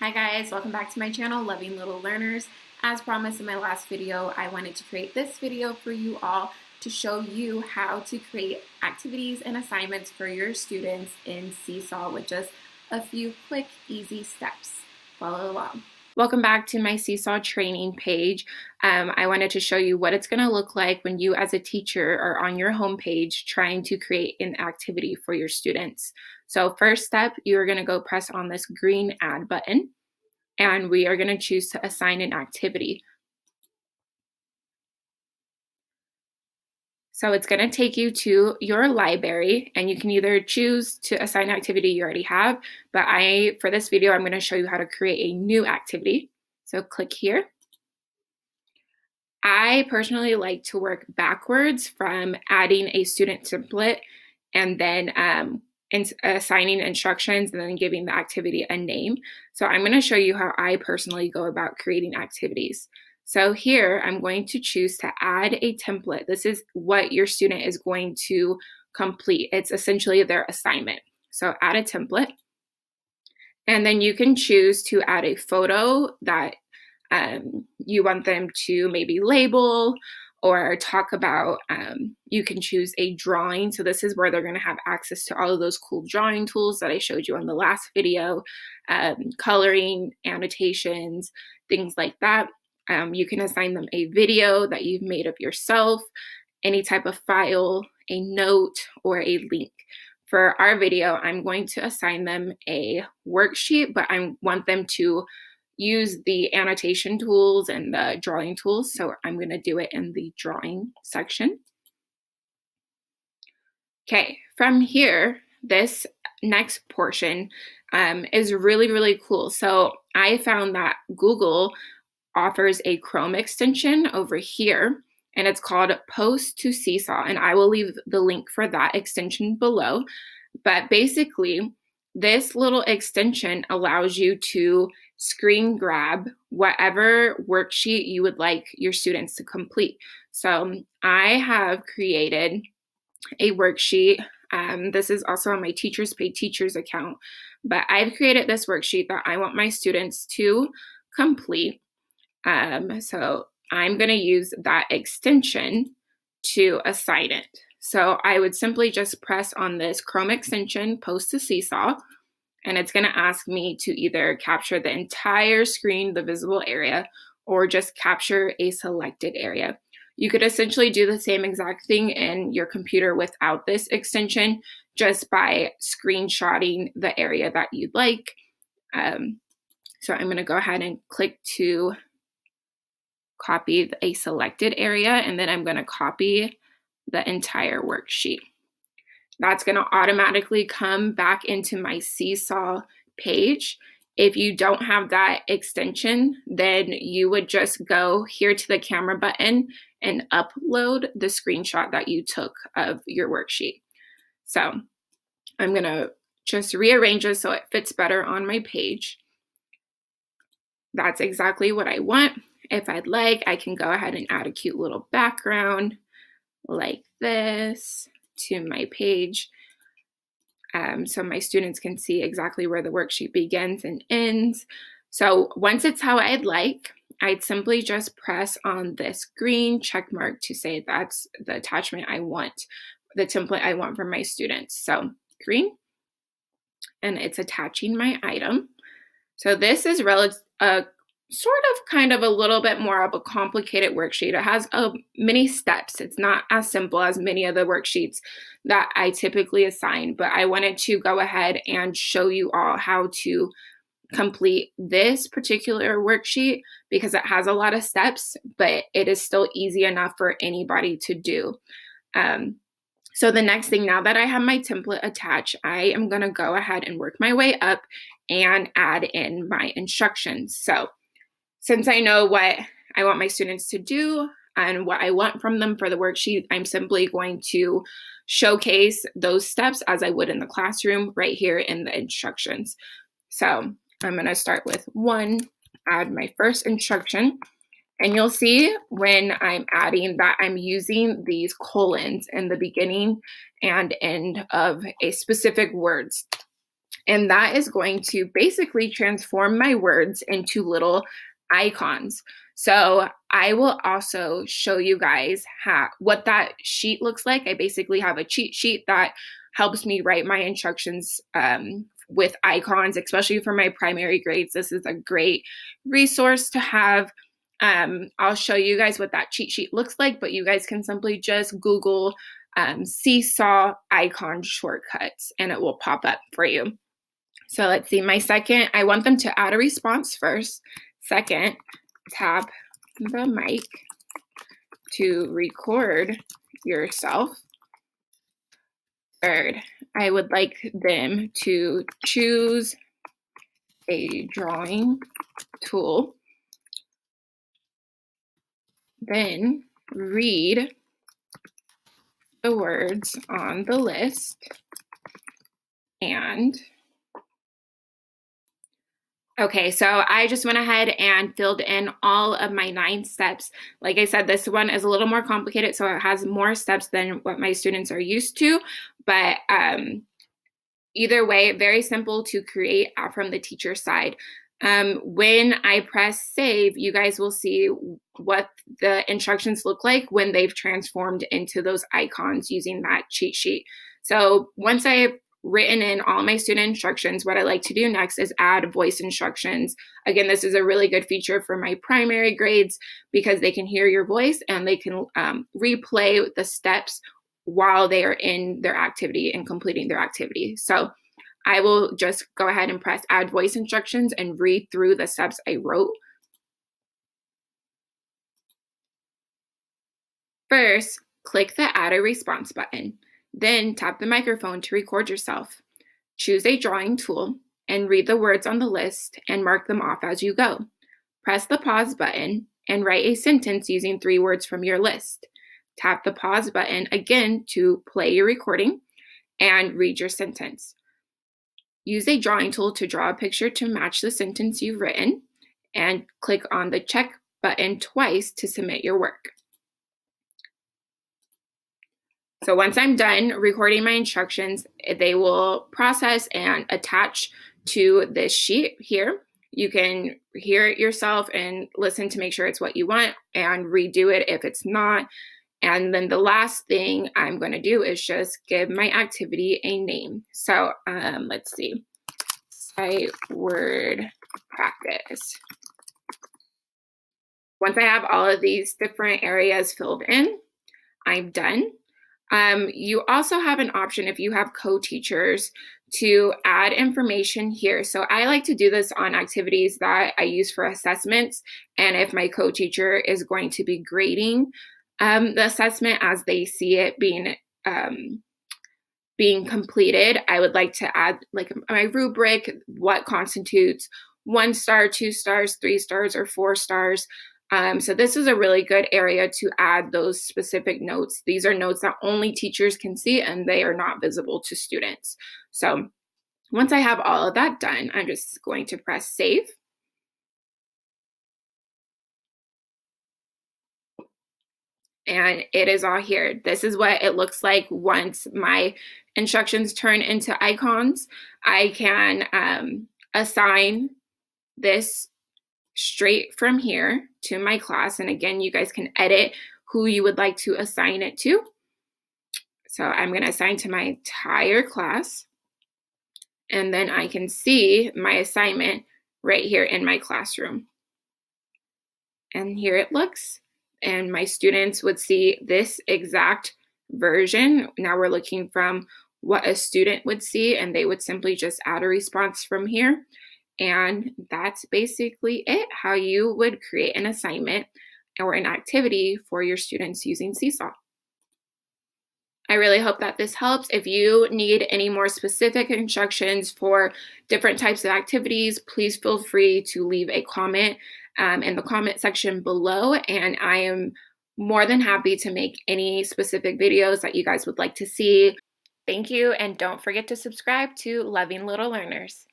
Hi guys, welcome back to my channel, Loving Little Learners. As promised in my last video, I wanted to create this video for you all to show you how to create activities and assignments for your students in Seesaw with just a few quick, easy steps. Follow along. Welcome back to my Seesaw training page. Um, I wanted to show you what it's going to look like when you as a teacher are on your homepage trying to create an activity for your students. So first step, you are going to go press on this green add button and we are going to choose to assign an activity. So it's going to take you to your library and you can either choose to assign an activity you already have, but I, for this video, I'm going to show you how to create a new activity. So click here. I personally like to work backwards from adding a student template and then um, in, assigning instructions and then giving the activity a name. So I'm going to show you how I personally go about creating activities. So here I'm going to choose to add a template. This is what your student is going to complete. It's essentially their assignment. So add a template. And then you can choose to add a photo that um, you want them to maybe label or talk about um, you can choose a drawing. So this is where they're going to have access to all of those cool drawing tools that i showed you on the last video um, coloring annotations things like that. Um, you can assign them a video that you've made of yourself any type of file a note or a link. For our video i'm going to assign them a worksheet but i want them to use the annotation tools and the drawing tools. So I'm going to do it in the drawing section. Okay, from here, this next portion um, is really, really cool. So I found that Google offers a Chrome extension over here, and it's called Post to Seesaw. And I will leave the link for that extension below. But basically, this little extension allows you to screen grab whatever worksheet you would like your students to complete. So I have created a worksheet. Um, this is also on my Teachers Pay Teachers account, but I've created this worksheet that I want my students to complete. Um, so I'm going to use that extension to assign it. So I would simply just press on this Chrome extension, post to Seesaw, and it's going to ask me to either capture the entire screen, the visible area, or just capture a selected area. You could essentially do the same exact thing in your computer without this extension just by screenshotting the area that you'd like. Um, so I'm going to go ahead and click to copy a selected area, and then I'm going to copy the entire worksheet that's going to automatically come back into my Seesaw page. If you don't have that extension, then you would just go here to the camera button and upload the screenshot that you took of your worksheet. So I'm going to just rearrange it so it fits better on my page. That's exactly what I want. If I'd like, I can go ahead and add a cute little background like this to my page um, so my students can see exactly where the worksheet begins and ends. So once it's how I'd like, I'd simply just press on this green check mark to say that's the attachment I want, the template I want for my students. So green, and it's attaching my item. So this is relative, uh, sort of kind of a little bit more of a complicated worksheet. It has uh, many steps. It's not as simple as many of the worksheets that I typically assign, but I wanted to go ahead and show you all how to complete this particular worksheet because it has a lot of steps, but it is still easy enough for anybody to do. Um, so the next thing, now that I have my template attached, I am going to go ahead and work my way up and add in my instructions. So since I know what I want my students to do and what I want from them for the worksheet, I'm simply going to showcase those steps as I would in the classroom right here in the instructions. So I'm going to start with one, add my first instruction. And you'll see when I'm adding that I'm using these colons in the beginning and end of a specific words. And that is going to basically transform my words into little icons. So I will also show you guys how what that sheet looks like. I basically have a cheat sheet that helps me write my instructions um, with icons, especially for my primary grades. This is a great resource to have. Um, I'll show you guys what that cheat sheet looks like, but you guys can simply just Google um, Seesaw icon shortcuts and it will pop up for you. So let's see, my second, I want them to add a response first. Second, tap the mic to record yourself. Third, I would like them to choose a drawing tool. Then read the words on the list and Okay, so I just went ahead and filled in all of my nine steps. Like I said, this one is a little more complicated, so it has more steps than what my students are used to. But um, either way, very simple to create from the teacher side. Um, when I press save, you guys will see what the instructions look like when they've transformed into those icons using that cheat sheet. So once I written in all my student instructions, what I like to do next is add voice instructions. Again, this is a really good feature for my primary grades because they can hear your voice and they can um, replay the steps while they are in their activity and completing their activity. So I will just go ahead and press add voice instructions and read through the steps I wrote. First, click the add a response button. Then tap the microphone to record yourself. Choose a drawing tool and read the words on the list and mark them off as you go. Press the pause button and write a sentence using three words from your list. Tap the pause button again to play your recording and read your sentence. Use a drawing tool to draw a picture to match the sentence you've written and click on the check button twice to submit your work. So once I'm done recording my instructions, they will process and attach to this sheet here. You can hear it yourself and listen to make sure it's what you want and redo it if it's not. And then the last thing I'm going to do is just give my activity a name. So um, let's see. Sight word practice. Once I have all of these different areas filled in, I'm done. Um, you also have an option if you have co-teachers to add information here. So I like to do this on activities that I use for assessments. And if my co-teacher is going to be grading um, the assessment as they see it being um, being completed, I would like to add like my rubric, what constitutes one star, two stars, three stars, or four stars. Um, so this is a really good area to add those specific notes. These are notes that only teachers can see and they are not visible to students. So once I have all of that done, I'm just going to press save. And it is all here. This is what it looks like once my instructions turn into icons. I can um, assign this straight from here to my class. And again, you guys can edit who you would like to assign it to. So I'm going to assign to my entire class. And then I can see my assignment right here in my classroom. And here it looks. And my students would see this exact version. Now we're looking from what a student would see, and they would simply just add a response from here. And that's basically it how you would create an assignment or an activity for your students using Seesaw. I really hope that this helps. If you need any more specific instructions for different types of activities, please feel free to leave a comment um, in the comment section below. And I am more than happy to make any specific videos that you guys would like to see. Thank you, and don't forget to subscribe to Loving Little Learners.